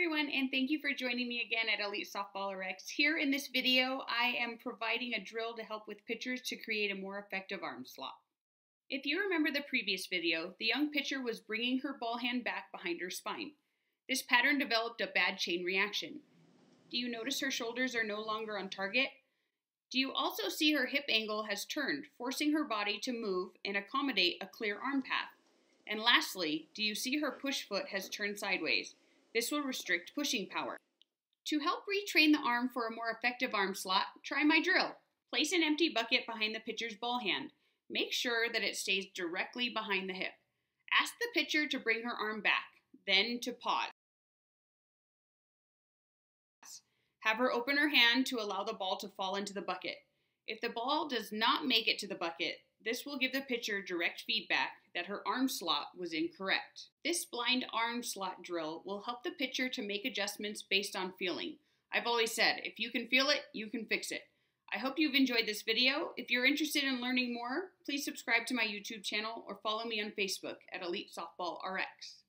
everyone, and thank you for joining me again at Elite Softball RX. Here in this video, I am providing a drill to help with pitchers to create a more effective arm slot. If you remember the previous video, the young pitcher was bringing her ball hand back behind her spine. This pattern developed a bad chain reaction. Do you notice her shoulders are no longer on target? Do you also see her hip angle has turned, forcing her body to move and accommodate a clear arm path? And lastly, do you see her push foot has turned sideways? This will restrict pushing power. To help retrain the arm for a more effective arm slot, try my drill. Place an empty bucket behind the pitcher's ball hand. Make sure that it stays directly behind the hip. Ask the pitcher to bring her arm back, then to pause. Have her open her hand to allow the ball to fall into the bucket. If the ball does not make it to the bucket, this will give the pitcher direct feedback that her arm slot was incorrect. This blind arm slot drill will help the pitcher to make adjustments based on feeling. I've always said, if you can feel it, you can fix it. I hope you've enjoyed this video. If you're interested in learning more, please subscribe to my YouTube channel or follow me on Facebook at Elite Softball RX.